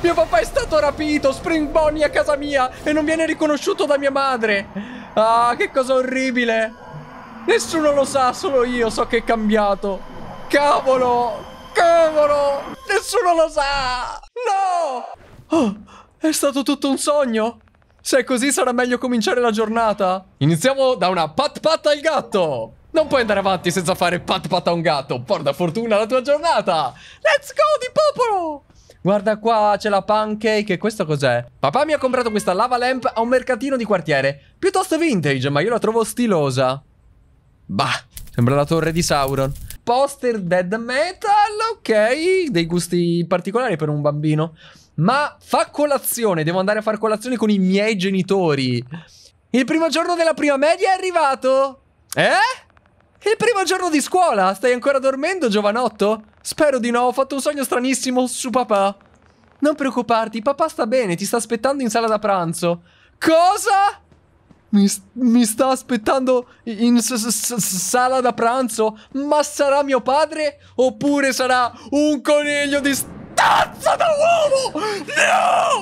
Mio papà è stato rapito, Spring Bonnie a casa mia e non viene riconosciuto da mia madre. Ah, che cosa orribile. Nessuno lo sa, solo io so che è cambiato. Cavolo, cavolo, nessuno lo sa. No! Oh, è stato tutto un sogno. Se è così sarà meglio cominciare la giornata. Iniziamo da una pat pat al gatto. Non puoi andare avanti senza fare pat pat a un gatto. Porta fortuna alla tua giornata. Let's go di popolo! Guarda qua, c'è la pancake. Questo cos'è? Papà mi ha comprato questa lava lamp a un mercatino di quartiere. Piuttosto vintage, ma io la trovo stilosa. Bah, sembra la torre di Sauron. Poster dead metal, ok. Dei gusti particolari per un bambino. Ma fa colazione, devo andare a fare colazione con i miei genitori. Il primo giorno della prima media è arrivato. Eh? Il primo giorno di scuola? Stai ancora dormendo, giovanotto? Spero di no, ho fatto un sogno stranissimo su papà. Non preoccuparti, papà sta bene, ti sta aspettando in sala da pranzo. Cosa? Mi, mi sta aspettando in sala da pranzo? Ma sarà mio padre? Oppure sarà un coniglio di tazza da uomo! No!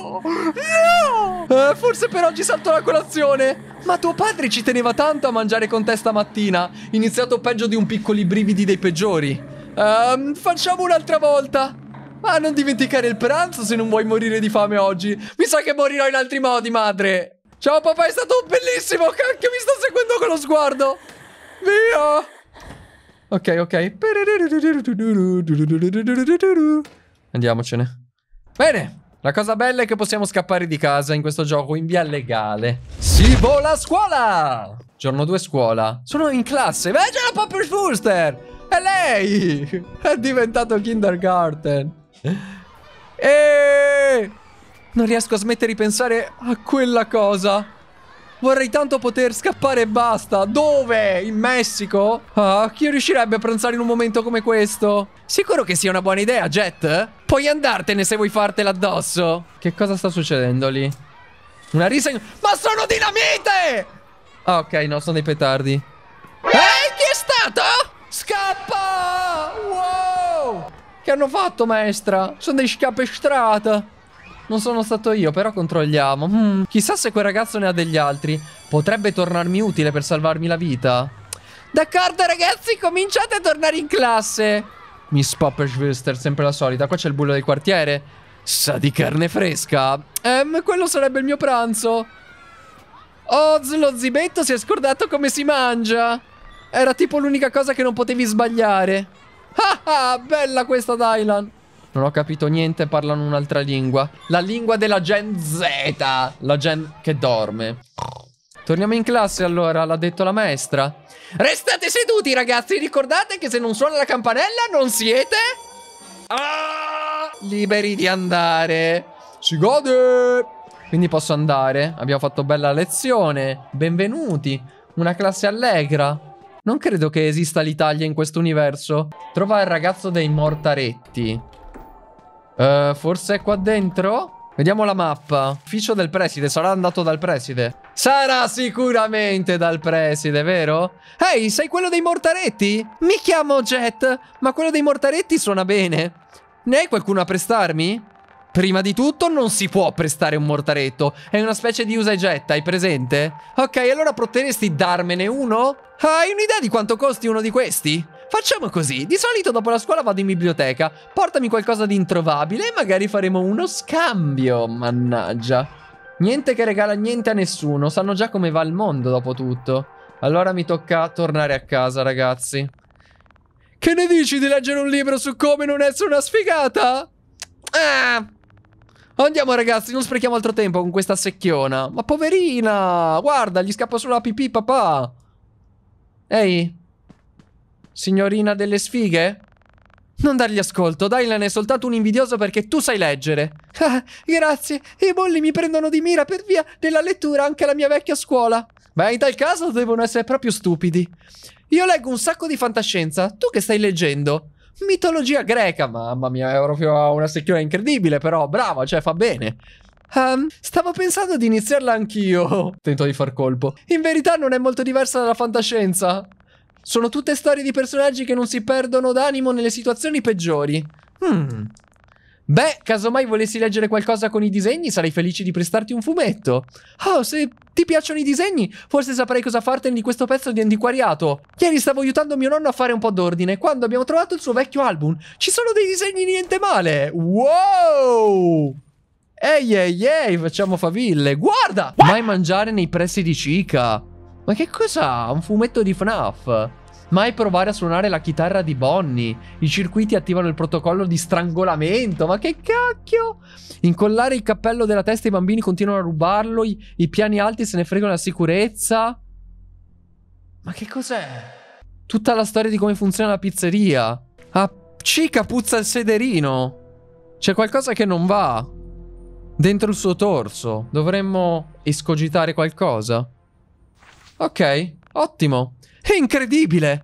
Forse per oggi salto la colazione. Ma tuo padre ci teneva tanto a mangiare con te stamattina. Iniziato peggio di un piccoli brividi dei peggiori. Um, facciamo un'altra volta. Ma non dimenticare il pranzo se non vuoi morire di fame oggi. Mi sa che morirò in altri modi, madre. Ciao papà, è stato bellissimo. Cacchio, mi sto seguendo con lo sguardo. Via. Ok, ok. Andiamocene. Bene. La cosa bella è che possiamo scappare di casa in questo gioco in via legale. Si vola a scuola! Giorno 2 scuola. Sono in classe. Beh, la Popper Fooster! È lei! È diventato kindergarten. E... Non riesco a smettere di pensare a quella cosa. Vorrei tanto poter scappare e basta. Dove? In Messico? Ah, chi riuscirebbe a pranzare in un momento come questo? Sicuro che sia una buona idea, Jet? Puoi andartene se vuoi fartela addosso. Che cosa sta succedendo lì? Una risa in... Ma sono dinamite! Ah, ok, no, sono dei petardi. Ehi, chi è stato? Scappa! Wow! Che hanno fatto, maestra? Sono dei scapestrata. Non sono stato io, però controlliamo. Hmm, chissà se quel ragazzo ne ha degli altri. Potrebbe tornarmi utile per salvarmi la vita. D'accordo, ragazzi, cominciate a tornare in classe. Miss Popperschwester, sempre la solita. Qua c'è il bullo del quartiere. Sa di carne fresca. Ehm, quello sarebbe il mio pranzo. Oz, lo zibetto si è scordato come si mangia. Era tipo l'unica cosa che non potevi sbagliare. Ah ah, bella questa Dylan. Non ho capito niente, parlano un'altra lingua. La lingua della Gen Z. La Gen che dorme. Torniamo in classe allora, l'ha detto la maestra. Restate seduti ragazzi, ricordate che se non suona la campanella non siete... Ah! Liberi di andare. Si gode. Quindi posso andare. Abbiamo fatto bella lezione. Benvenuti. Una classe allegra. Non credo che esista l'Italia in questo universo. Trova il ragazzo dei mortaretti. Uh, forse è qua dentro? Vediamo la mappa. Ufficio del preside. Sarà andato dal preside. Sarà sicuramente dal preside, vero? Ehi, sei quello dei mortaretti? Mi chiamo Jet, ma quello dei mortaretti suona bene. Ne hai qualcuno a prestarmi? Prima di tutto non si può prestare un mortaretto. È una specie di usa e getta, hai presente? Ok, allora potresti darmene uno? Hai un'idea di quanto costi uno di questi? Facciamo così, di solito dopo la scuola vado in biblioteca, portami qualcosa di introvabile e magari faremo uno scambio, mannaggia. Niente che regala niente a nessuno, sanno già come va il mondo dopo tutto. Allora mi tocca tornare a casa, ragazzi. Che ne dici di leggere un libro su come non essere una sfigata? Ah! Andiamo ragazzi, non sprechiamo altro tempo con questa secchiona. Ma poverina! Guarda, gli scappa solo la pipì, papà. Ehi, Signorina delle sfighe? Non dargli ascolto, Dylan è soltanto un invidioso perché tu sai leggere. Ah, grazie, i bolli mi prendono di mira per via della lettura anche alla mia vecchia scuola. Beh, in tal caso devono essere proprio stupidi. Io leggo un sacco di fantascienza, tu che stai leggendo? Mitologia greca, mamma mia, è proprio una secchione incredibile, però brava, cioè fa bene. Um, stavo pensando di iniziarla anch'io. Tento di far colpo. In verità non è molto diversa dalla fantascienza. Sono tutte storie di personaggi che non si perdono d'animo nelle situazioni peggiori. Hmm. Beh, casomai volessi leggere qualcosa con i disegni, sarei felice di prestarti un fumetto. Oh, se ti piacciono i disegni, forse saprei cosa fartene di questo pezzo di antiquariato. Ieri stavo aiutando mio nonno a fare un po' d'ordine. Quando abbiamo trovato il suo vecchio album, ci sono dei disegni niente male. Wow! Ehi, ehi, ehi, facciamo faville. Guarda! Mai mangiare nei pressi di Chica. Ma che cos'ha? Un fumetto di FNAF. Mai provare a suonare la chitarra di Bonnie. I circuiti attivano il protocollo di strangolamento. Ma che cacchio? Incollare il cappello della testa ai bambini continuano a rubarlo. I, i piani alti se ne fregano la sicurezza. Ma che cos'è? Tutta la storia di come funziona la pizzeria. Ah, Chica puzza il sederino. C'è qualcosa che non va. Dentro il suo torso. Dovremmo escogitare qualcosa. Ok, ottimo. È incredibile!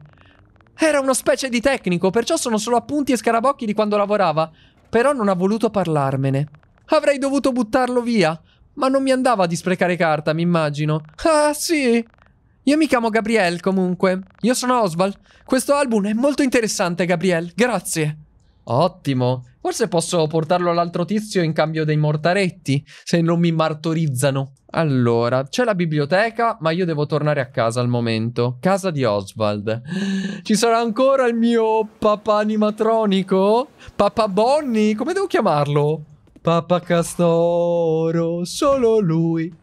Era una specie di tecnico, perciò sono solo appunti e scarabocchi di quando lavorava. Però non ha voluto parlarmene. Avrei dovuto buttarlo via. Ma non mi andava di sprecare carta, mi immagino. Ah, sì. Io mi chiamo Gabriel, comunque. Io sono Oswald. Questo album è molto interessante, Gabriel. Grazie. Ottimo. Forse posso portarlo all'altro tizio in cambio dei mortaretti, se non mi martorizzano. Allora, c'è la biblioteca, ma io devo tornare a casa al momento. Casa di Oswald. Ci sarà ancora il mio papà animatronico? Papà Bonnie? Come devo chiamarlo? Papà Castoro, solo lui.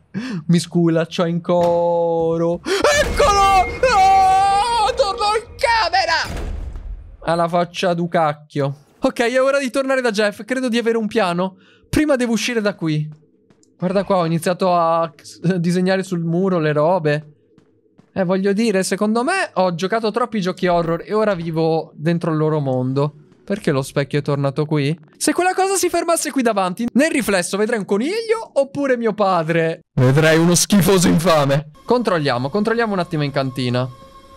Mi sculaccia in coro. Eccolo! Oh, torno in camera! Alla faccia du cacchio. Ok, è ora di tornare da Jeff. Credo di avere un piano. Prima devo uscire da qui. Guarda qua, ho iniziato a disegnare sul muro le robe. Eh, voglio dire, secondo me ho giocato troppi giochi horror e ora vivo dentro il loro mondo. Perché lo specchio è tornato qui? Se quella cosa si fermasse qui davanti, nel riflesso vedrei un coniglio oppure mio padre? Vedrei uno schifoso infame. Controlliamo, controlliamo un attimo in cantina.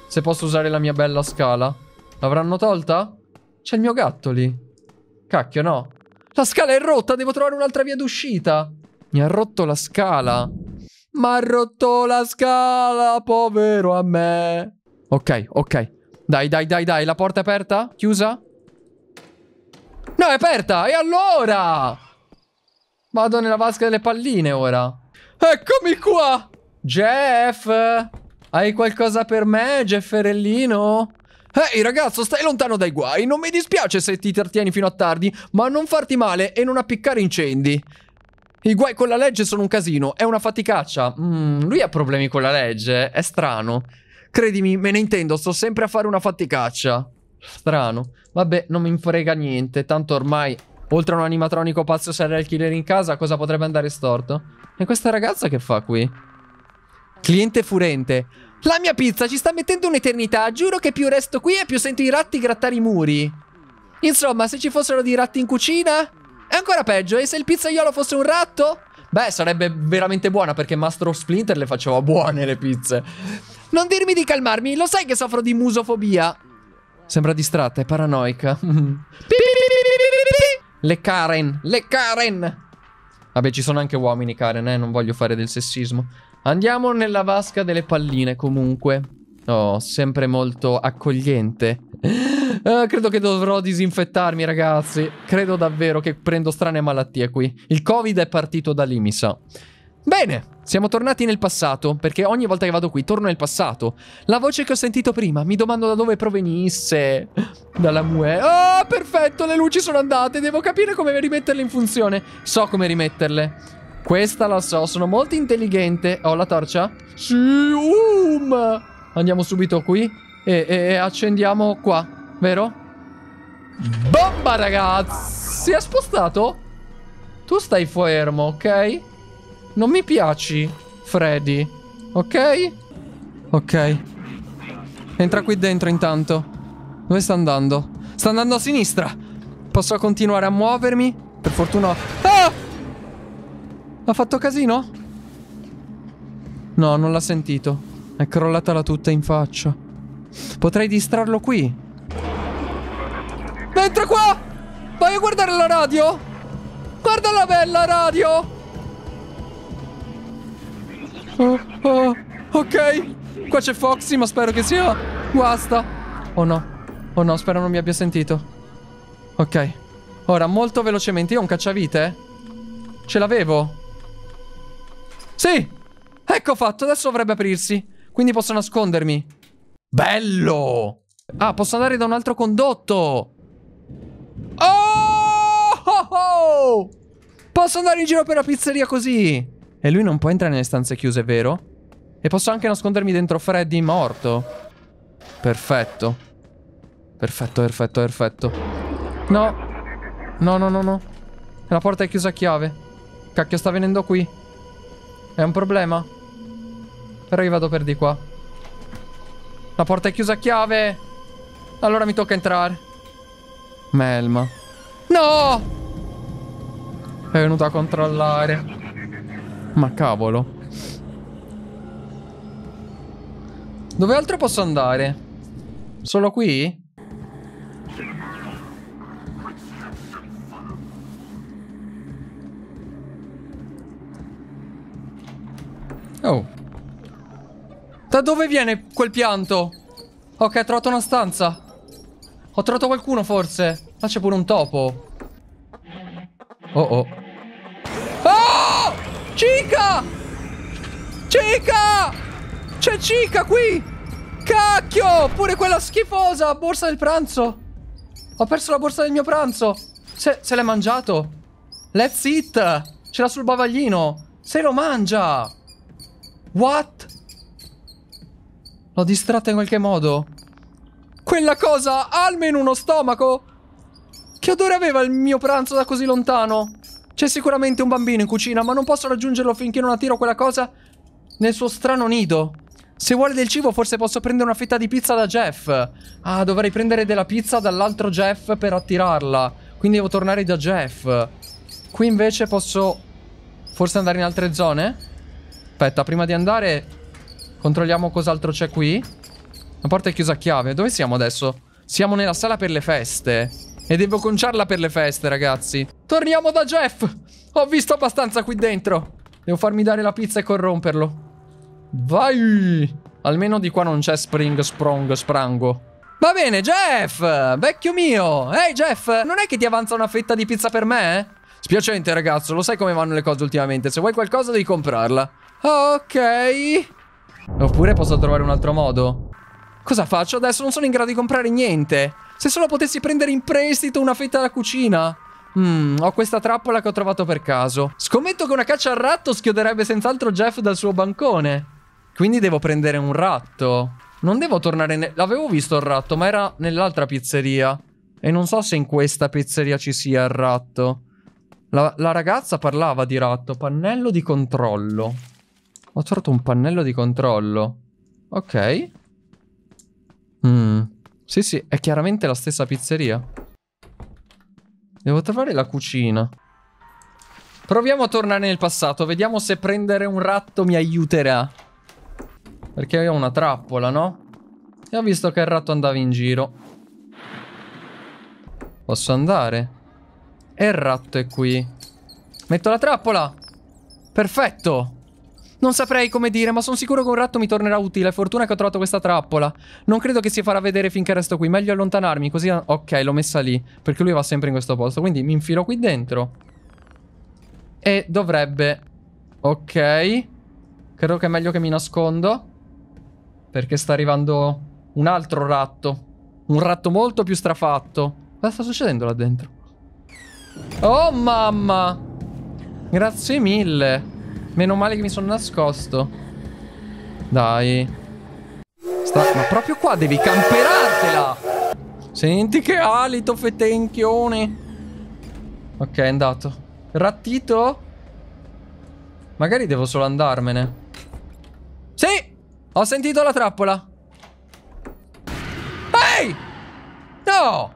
Se posso usare la mia bella scala. L'avranno tolta? C'è il mio gatto lì. Cacchio, no. La scala è rotta, devo trovare un'altra via d'uscita. Mi ha rotto la scala. Mi ha rotto la scala, povero a me. Ok, ok. Dai, dai, dai, dai. La porta è aperta? Chiusa? No, è aperta. E allora? Vado nella vasca delle palline ora. Eccomi qua. Jeff. Hai qualcosa per me, Jefferellino? Ehi ragazzo, stai lontano dai guai. Non mi dispiace se ti trattieni fino a tardi, ma non farti male e non appiccare incendi. I guai con la legge sono un casino, è una faticaccia. Mm, lui ha problemi con la legge, è strano. Credimi, me ne intendo, sto sempre a fare una faticaccia. Strano. Vabbè, non mi frega niente, tanto ormai, oltre a un animatronico pazzo serial killer in casa, cosa potrebbe andare storto? E questa ragazza che fa qui? Cliente furente. La mia pizza ci sta mettendo un'eternità, giuro che più resto qui e più sento i ratti grattare i muri. Insomma, se ci fossero dei ratti in cucina, è ancora peggio, e se il pizzaiolo fosse un ratto? Beh, sarebbe veramente buona perché Master of Splinter le faceva buone le pizze. Non dirmi di calmarmi, lo sai che soffro di musofobia. Sembra distratta, è paranoica. le Karen, le Karen. Vabbè, ci sono anche uomini Karen, eh, non voglio fare del sessismo. Andiamo nella vasca delle palline comunque. Oh, sempre molto accogliente. Uh, credo che dovrò disinfettarmi, ragazzi. Credo davvero che prendo strane malattie qui. Il Covid è partito da lì, mi sa. Bene, siamo tornati nel passato, perché ogni volta che vado qui torno nel passato. La voce che ho sentito prima, mi domando da dove provenisse. Dalla Mue. Oh, perfetto, le luci sono andate. Devo capire come rimetterle in funzione. So come rimetterle. Questa la so, sono molto intelligente. Ho la torcia? Sì, um. Andiamo subito qui e, e, e accendiamo qua vero? Bomba, ragazzi! Si è spostato? Tu stai fermo, ok? Non mi piaci, Freddy. Ok? Ok. Entra qui dentro intanto. Dove sta andando? Sta andando a sinistra. Posso continuare a muovermi? Per fortuna... Ah! Ha fatto casino? No, non l'ha sentito. È crollata la tutta in faccia. Potrei distrarlo qui. Entra qua! Vai a guardare la radio! Guarda la bella radio! Oh, oh, ok. Qua c'è Foxy, ma spero che sia... Guasta. Oh no. Oh no, spero non mi abbia sentito. Ok. Ora, molto velocemente. Io ho un cacciavite? Ce l'avevo? Sì! Ecco fatto, adesso dovrebbe aprirsi. Quindi posso nascondermi. Bello! Ah, posso andare da un altro condotto. Oh! oh, oh! Posso andare in giro per la pizzeria così. E lui non può entrare nelle stanze chiuse, vero? E posso anche nascondermi dentro Freddy morto. Perfetto. Perfetto, perfetto, perfetto. No. No, no, no, no. La porta è chiusa a chiave. Cacchio, sta venendo qui. È un problema. Però io vado per di qua. La porta è chiusa a chiave. Allora mi tocca entrare. Melma. No! È venuto a controllare. Ma cavolo. Dove altro posso andare? Solo qui? Dove viene quel pianto? Ok, ho trovato una stanza. Ho trovato qualcuno forse. Ma c'è pure un topo. Oh oh. Oh! Cica! Cica! C'è Cica qui! Cacchio! Pure quella schifosa borsa del pranzo. Ho perso la borsa del mio pranzo. Se, se l'è mangiato. Let's eat. Ce l'ha sul bavaglino. Se lo mangia. What? L'ho distratta in qualche modo. Quella cosa ha almeno uno stomaco? Che odore aveva il mio pranzo da così lontano? C'è sicuramente un bambino in cucina, ma non posso raggiungerlo finché non attiro quella cosa nel suo strano nido. Se vuole del cibo, forse posso prendere una fetta di pizza da Jeff. Ah, dovrei prendere della pizza dall'altro Jeff per attirarla. Quindi devo tornare da Jeff. Qui invece posso forse andare in altre zone? Aspetta, prima di andare controlliamo cos'altro c'è qui. La porta è chiusa a chiave. Dove siamo adesso? Siamo nella sala per le feste. E devo conciarla per le feste, ragazzi. Torniamo da Jeff. Ho visto abbastanza qui dentro. Devo farmi dare la pizza e corromperlo. Vai. Almeno di qua non c'è spring, sprong, sprango. Va bene, Jeff. Vecchio mio. Ehi, Jeff. Non è che ti avanza una fetta di pizza per me? Spiacente, ragazzo. Lo sai come vanno le cose ultimamente. Se vuoi qualcosa devi comprarla. Ok. Oppure posso trovare un altro modo. Cosa faccio adesso? Non sono in grado di comprare niente. Se solo potessi prendere in prestito una fetta da cucina. Mmm, ho questa trappola che ho trovato per caso. Scommetto che una caccia al ratto schioderebbe senz'altro Jeff dal suo bancone. Quindi devo prendere un ratto. Non devo tornare... Ne... L'avevo visto il ratto, ma era nell'altra pizzeria. E non so se in questa pizzeria ci sia il ratto. La, la ragazza parlava di ratto. Pannello di controllo. Ho trovato un pannello di controllo. Ok. Mm. Sì, sì, è chiaramente la stessa pizzeria. Devo trovare la cucina. Proviamo a tornare nel passato. Vediamo se prendere un ratto mi aiuterà. Perché ho una trappola, no? E ho visto che il ratto andava in giro. Posso andare? E il ratto è qui. Metto la trappola. Perfetto. Non saprei come dire, ma sono sicuro che un ratto mi tornerà utile. Fortuna che ho trovato questa trappola. Non credo che si farà vedere finché resto qui. Meglio allontanarmi, così... Ok, l'ho messa lì. Perché lui va sempre in questo posto. Quindi mi infilo qui dentro. E dovrebbe... Ok. Credo che è meglio che mi nascondo. Perché sta arrivando un altro ratto. Un ratto molto più strafatto. Cosa sta succedendo là dentro? Oh, mamma! Grazie mille. Meno male che mi sono nascosto. Dai. Sta... Ma proprio qua devi camperartela. Senti che alito, fetenchione. Ok, è andato. Rattito? Magari devo solo andarmene. Sì! Ho sentito la trappola. Ehi! No!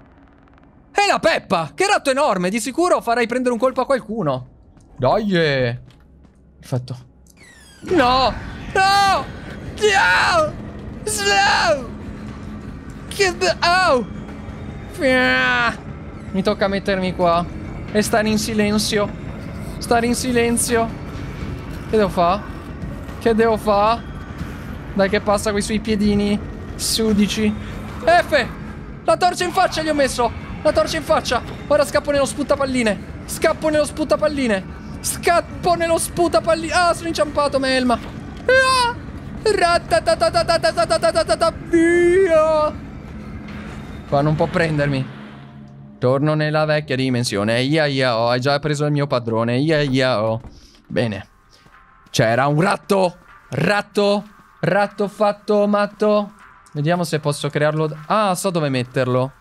È la Peppa! Che ratto enorme! Di sicuro farai prendere un colpo a qualcuno. Dai! Perfetto. No! No! No! Slow! Che... Oh! Mi tocca mettermi qua. E stare in silenzio. Stare in silenzio. Che devo fare? Che devo fare? Dai che passa con i suoi piedini sudici. F! La torcia in faccia gli ho messo! La torcia in faccia. Ora scappo nello sputapalline. Scappo nello sputapalline. Scappo nello sputapalline. Ah, sono inciampato, Melma. Ah! Via. Qua non può prendermi. Torno nella vecchia dimensione. Ia ia oh, hai già preso il mio padrone. Ia ia oh. Bene. C'era un ratto. Ratto. Ratto fatto matto. Vediamo se posso crearlo. Ah, so dove metterlo.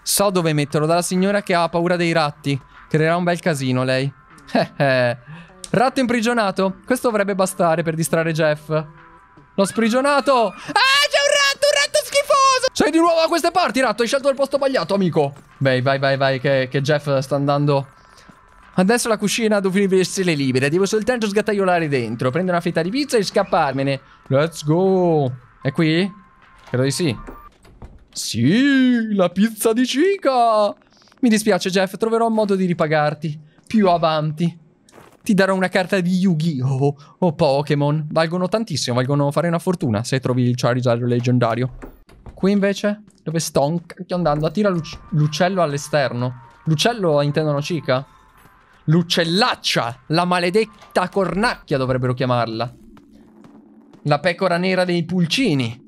So dove metterlo. Dalla signora che ha paura dei ratti. Creerà un bel casino lei. Ratto imprigionato. Questo dovrebbe bastare per distrarre Jeff. L'ho sprigionato. Ah, c'è un ratto, un ratto schifoso. Sei di nuovo a queste parti, ratto. Hai scelto il posto sbagliato, amico. Vai, vai, vai, vai, che, che Jeff sta andando... Adesso la cucina dovrebbe essere libera. Devo soltanto sgattaiolare dentro. Prendere una fetta di pizza e scapparmene. Let's go. È qui? Credo di sì. Sì, la pizza di Chica. Mi dispiace, Jeff. Troverò un modo di ripagarti. Più avanti. Ti darò una carta di Yu-Gi-Oh! o Pokémon. Valgono tantissimo, valgono fare una fortuna se trovi il Charizard leggendario. Qui invece, dove sto andando? Attira l'uccello all'esterno. L'uccello intendono cica? L'uccellaccia! La maledetta cornacchia dovrebbero chiamarla. La pecora nera dei pulcini.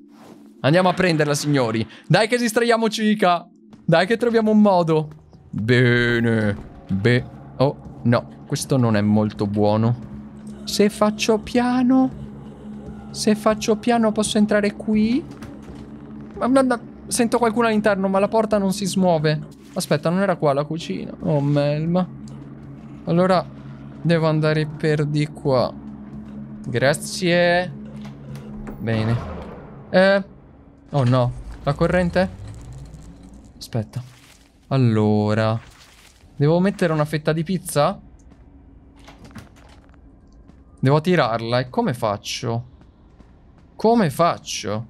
Andiamo a prenderla, signori. Dai che distraiamo cica. Dai che troviamo un modo. Bene. Be... Oh, no. Questo non è molto buono. Se faccio piano... Se faccio piano posso entrare qui? Sento qualcuno all'interno, ma la porta non si smuove. Aspetta, non era qua la cucina. Oh, melma. Allora, devo andare per di qua. Grazie. Bene. Eh... Oh no, la corrente? Aspetta. Allora... Devo mettere una fetta di pizza? Devo tirarla. E come faccio? Come faccio?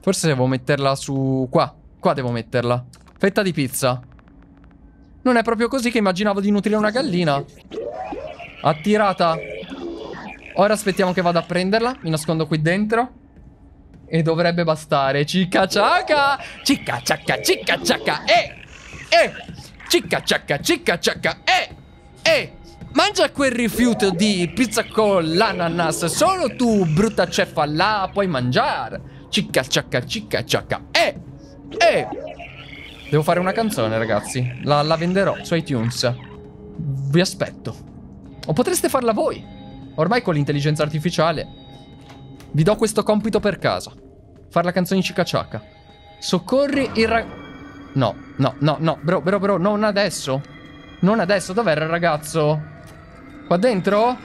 Forse devo metterla su... Qua. Qua devo metterla. Fetta di pizza. Non è proprio così che immaginavo di nutrire una gallina. Attirata. Ora aspettiamo che vada a prenderla. Mi nascondo qui dentro. E dovrebbe bastare. Cicca ciacca. Cicca ciacca, cicca ciacca. Eh. Eh. Cicca ciacca, cicca ciacca. Eh. Eh. Mangia quel rifiuto di pizza con l'ananas. Solo tu, brutta cefala, puoi mangiare. Cicca ciacca, cicca ciacca. Eh. Eh. Devo fare una canzone, ragazzi. La, la venderò su iTunes. Vi aspetto. O potreste farla voi. Ormai con l'intelligenza artificiale. Vi do questo compito per casa. Far la canzone in ciacca Soccorri il rag... No, no, no, no. Bro, bro, bro, non adesso. Non adesso. Dov'era il ragazzo? Qua dentro?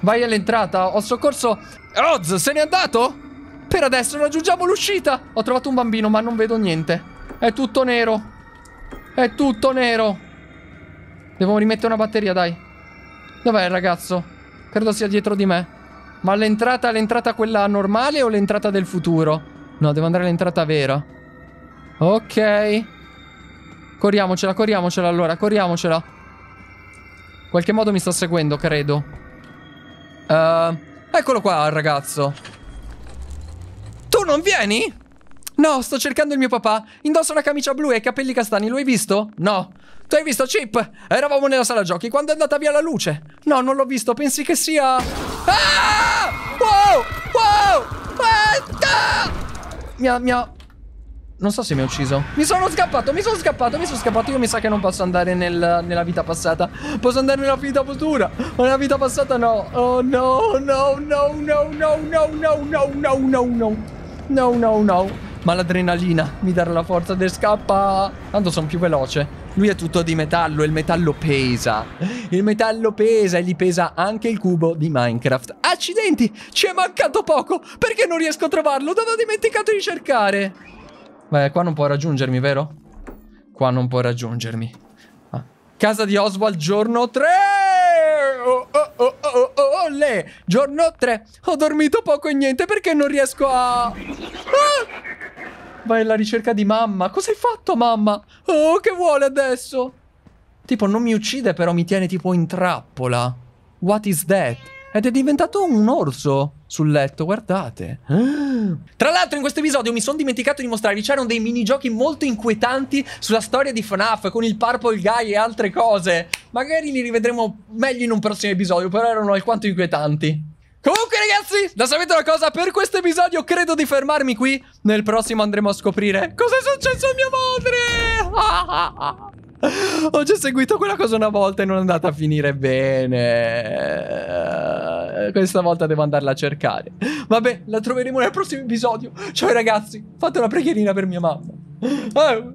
Vai all'entrata. Ho soccorso... Oz, se n'è andato? Per adesso raggiungiamo l'uscita. Ho trovato un bambino, ma non vedo niente. È tutto nero. È tutto nero. Devo rimettere una batteria, dai. Dov'è il ragazzo? Credo sia dietro di me. Ma l'entrata, l'entrata quella normale o l'entrata del futuro? No, devo andare all'entrata vera. Ok. Corriamocela, corriamocela allora, corriamocela. Qualche modo mi sta seguendo, credo. Uh, eccolo qua ragazzo. Tu non vieni? No, sto cercando il mio papà. Indossa una camicia blu e capelli castani. Lo hai visto? No. Tu hai visto Chip? Eravamo nella sala giochi quando è andata via la luce. No, non l'ho visto. Pensi che sia... Ah! Wow! Wow! Ah! Mi ha... Mi ha... Non so se mi ha ucciso. Mi sono scappato, mi sono scappato, mi sono scappato. Io mi sa che non posso andare nel, nella vita passata. Posso andare nella vita futura. Ma nella vita passata no. Oh no, no, no, no, no, no, no, no, no, no, no. No, no, no. Ma l'adrenalina mi darà la forza del scappa. Tanto sono più veloce. Lui è tutto di metallo e il metallo pesa. Il metallo pesa e gli pesa anche il cubo di Minecraft. Accidenti, ci è mancato poco. Perché non riesco a trovarlo? Dove ho dimenticato di cercare? Beh, qua non può raggiungermi, vero? Qua non può raggiungermi. Ah. Casa di Oswald, giorno 3! Oh, oh, oh, oh, oh, oh, le! Giorno 3. Ho dormito poco e niente perché non riesco a... Ah! Vai alla ricerca di mamma. Cosa hai fatto, mamma? Oh, che vuole adesso? Tipo, non mi uccide, però mi tiene tipo in trappola. What is that? Ed è diventato un orso sul letto, guardate. Tra l'altro in questo episodio mi sono dimenticato di mostrarvi, c'erano dei minigiochi molto inquietanti sulla storia di FNAF con il Purple Guy e altre cose. Magari li rivedremo meglio in un prossimo episodio, però erano alquanto inquietanti. Comunque ragazzi, da sapete una cosa, per questo episodio credo di fermarmi qui. Nel prossimo andremo a scoprire cosa è successo a mia madre. Ho già seguito quella cosa una volta e non è andata a finire bene. Questa volta devo andarla a cercare. Vabbè, la troveremo nel prossimo episodio. Ciao ragazzi, fate una preghierina per mia mamma. Oh.